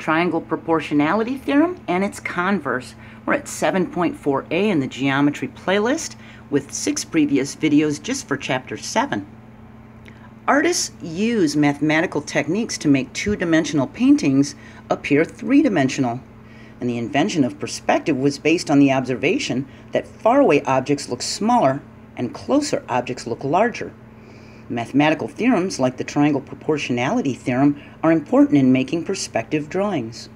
triangle proportionality theorem and its converse. We're at 7.4a in the geometry playlist with six previous videos just for chapter 7. Artists use mathematical techniques to make two-dimensional paintings appear three-dimensional. And the invention of perspective was based on the observation that faraway objects look smaller and closer objects look larger. Mathematical theorems like the triangle proportionality theorem are important in making perspective drawings.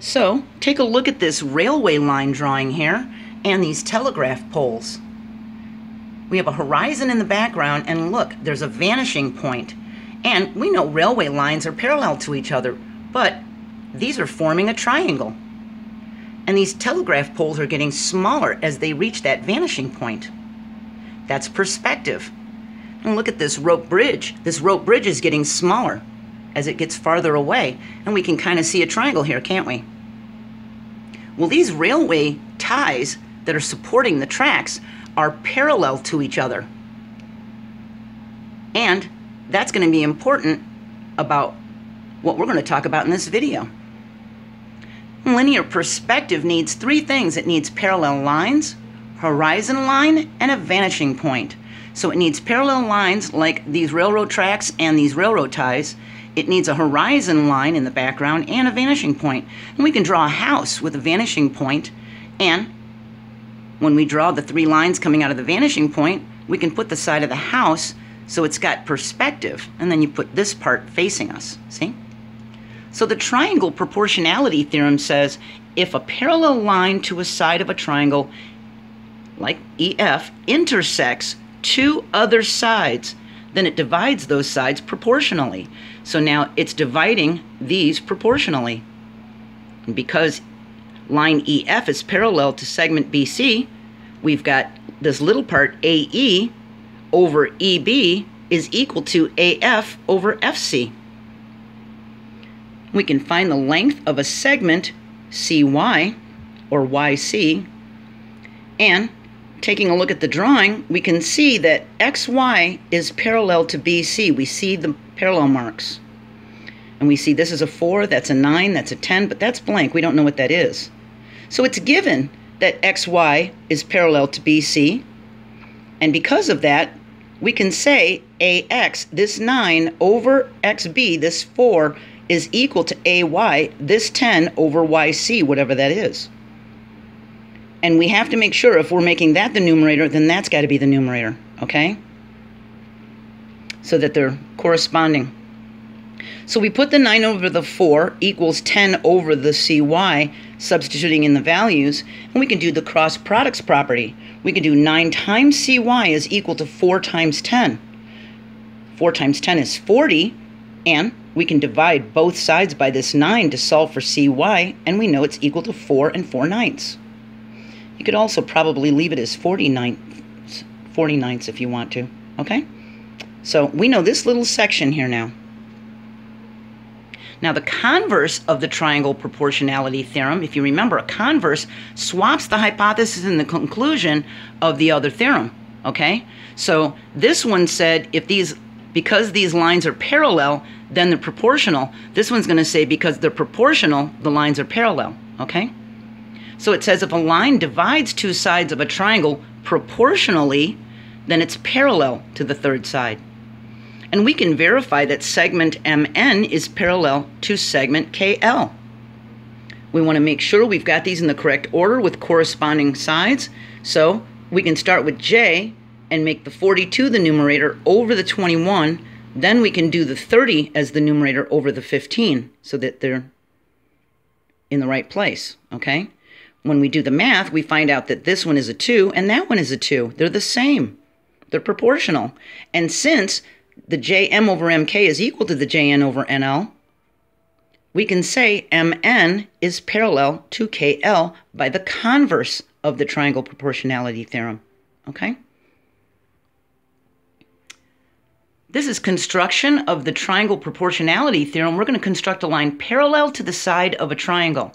So, take a look at this railway line drawing here and these telegraph poles. We have a horizon in the background and look, there's a vanishing point. And we know railway lines are parallel to each other, but these are forming a triangle. And these telegraph poles are getting smaller as they reach that vanishing point. That's perspective. And look at this rope bridge. This rope bridge is getting smaller as it gets farther away. And we can kind of see a triangle here, can't we? Well, these railway ties that are supporting the tracks are parallel to each other. And that's going to be important about what we're going to talk about in this video. Linear perspective needs three things. It needs parallel lines, horizon line, and a vanishing point. So it needs parallel lines like these railroad tracks and these railroad ties. It needs a horizon line in the background and a vanishing point. And we can draw a house with a vanishing point. And when we draw the three lines coming out of the vanishing point, we can put the side of the house so it's got perspective. And then you put this part facing us. See? So the triangle proportionality theorem says if a parallel line to a side of a triangle, like EF, intersects two other sides, then it divides those sides proportionally. So now it's dividing these proportionally. And because line EF is parallel to segment BC, we've got this little part AE over EB is equal to AF over FC. We can find the length of a segment CY or YC and taking a look at the drawing, we can see that XY is parallel to BC. We see the parallel marks. And we see this is a 4, that's a 9, that's a 10, but that's blank. We don't know what that is. So it's given that XY is parallel to BC. And because of that, we can say AX, this 9, over XB, this 4, is equal to AY, this 10 over YC, whatever that is. And we have to make sure if we're making that the numerator, then that's got to be the numerator, okay? So that they're corresponding. So we put the 9 over the 4 equals 10 over the cy, substituting in the values, and we can do the cross products property. We can do 9 times cy is equal to 4 times 10. 4 times 10 is 40, and we can divide both sides by this 9 to solve for cy, and we know it's equal to 4 and 4 ninths. You could also probably leave it as 49, 49ths if you want to, okay? So we know this little section here now. Now the converse of the triangle proportionality theorem, if you remember, a converse swaps the hypothesis and the conclusion of the other theorem, okay? So this one said if these, because these lines are parallel, then they're proportional. This one's gonna say because they're proportional, the lines are parallel, okay? So it says if a line divides two sides of a triangle proportionally, then it's parallel to the third side. And we can verify that segment MN is parallel to segment KL. We want to make sure we've got these in the correct order with corresponding sides. So we can start with J and make the 42 the numerator over the 21. Then we can do the 30 as the numerator over the 15 so that they're in the right place, okay? When we do the math, we find out that this one is a 2 and that one is a 2. They're the same. They're proportional. And since the Jm over Mk is equal to the Jn over Nl, we can say Mn is parallel to Kl by the converse of the triangle proportionality theorem. Okay? This is construction of the triangle proportionality theorem. We're going to construct a line parallel to the side of a triangle.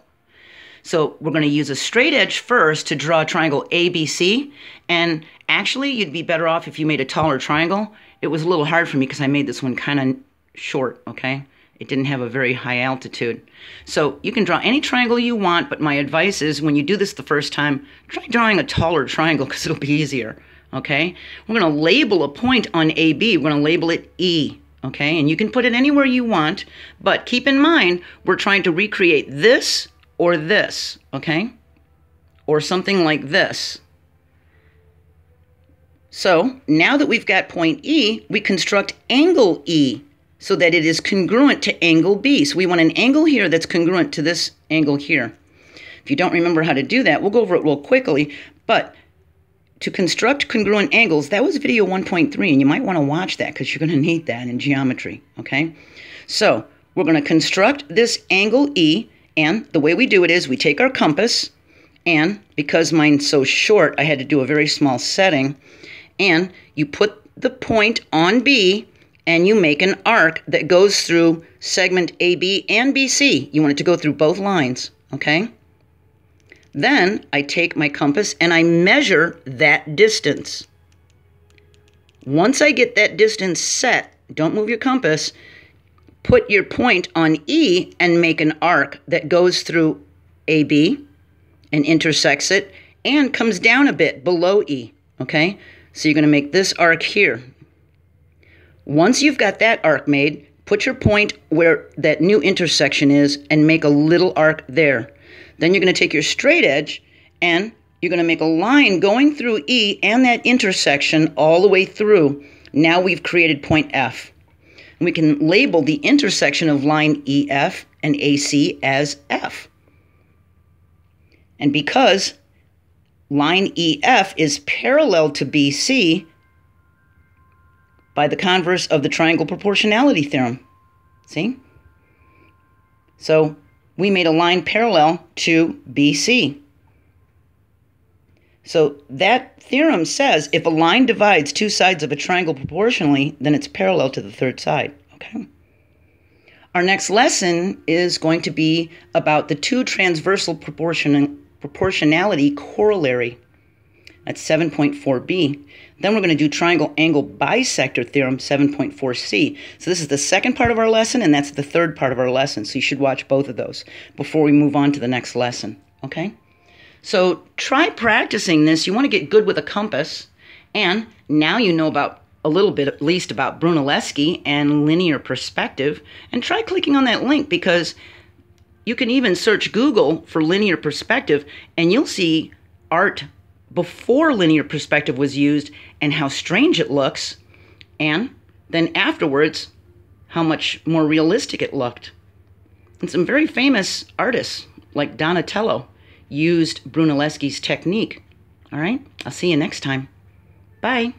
So we're going to use a straight edge first to draw a triangle ABC. And actually, you'd be better off if you made a taller triangle. It was a little hard for me because I made this one kind of short, okay? It didn't have a very high altitude. So you can draw any triangle you want, but my advice is when you do this the first time, try drawing a taller triangle because it'll be easier. Okay? We're going to label a point on AB. We're going to label it E. Okay? And you can put it anywhere you want, but keep in mind, we're trying to recreate this or this. Okay? Or something like this. So now that we've got point E, we construct angle E so that it is congruent to angle B. So we want an angle here that's congruent to this angle here. If you don't remember how to do that, we'll go over it real quickly. But to construct congruent angles, that was video 1.3, and you might want to watch that because you're going to need that in geometry, okay? So we're going to construct this angle E, and the way we do it is we take our compass, and because mine's so short, I had to do a very small setting, and you put the point on B, and you make an arc that goes through segment AB and BC. You want it to go through both lines, okay? Then I take my compass and I measure that distance. Once I get that distance set, don't move your compass, put your point on E and make an arc that goes through AB and intersects it and comes down a bit below E, okay? So you're going to make this arc here. Once you've got that arc made, put your point where that new intersection is and make a little arc there. Then you're going to take your straight edge and you're going to make a line going through E and that intersection all the way through. Now we've created point F. We can label the intersection of line EF and AC as F. And because line EF is parallel to BC, by the converse of the triangle proportionality theorem. See? So we made a line parallel to BC. So that theorem says if a line divides two sides of a triangle proportionally, then it's parallel to the third side. Okay. Our next lesson is going to be about the two transversal proportion proportionality corollary. That's 7.4b. Then we're going to do triangle angle bisector theorem 7.4c. So this is the second part of our lesson, and that's the third part of our lesson. So you should watch both of those before we move on to the next lesson. Okay? So try practicing this. You want to get good with a compass. And now you know about a little bit at least about Brunelleschi and linear perspective. And try clicking on that link because you can even search Google for linear perspective and you'll see art before linear perspective was used and how strange it looks, and then afterwards, how much more realistic it looked. And some very famous artists, like Donatello, used Brunelleschi's technique. All right, I'll see you next time. Bye.